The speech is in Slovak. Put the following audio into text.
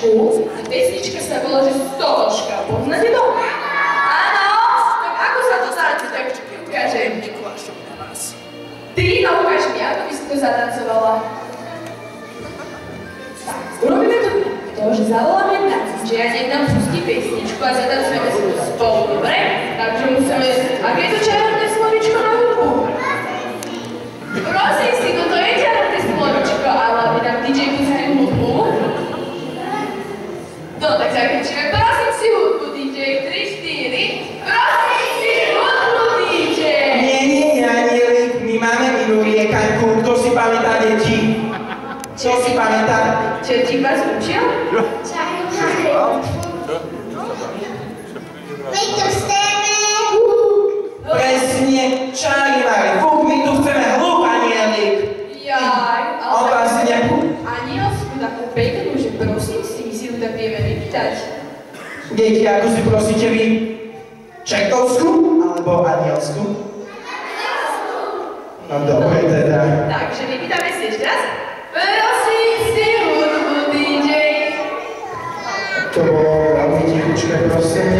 pesničku a pesnička sa volá, že Stoložka. Poznáte to? Áno! Tak ako sa to zaradí, tak ukážem. Ty, no ukáž mi, ako by si to zatancovala. Tak, urobíme to to, že zavoláme na že ja nech nám pustí pesničku a zatancujeme si to spolu, dobre? Takže musíme, ak je to čarovné, Čo si pamätá? Čo ti vás učil? Presne, Čári Mari, fúk, my tu chceme hluk, Anielik. Jaj, On ale... vás nejakú... Anielsku takú peknú, že prosím si, my si ju tak vieme vypýtať. Deti, ako si prosíte vy? Čekovskú alebo anielsku? No dobre teda. Takže vypýtame si ešte raz. Prosím si hudbu, DJ. To bolo Lavi Tichučka, prosím.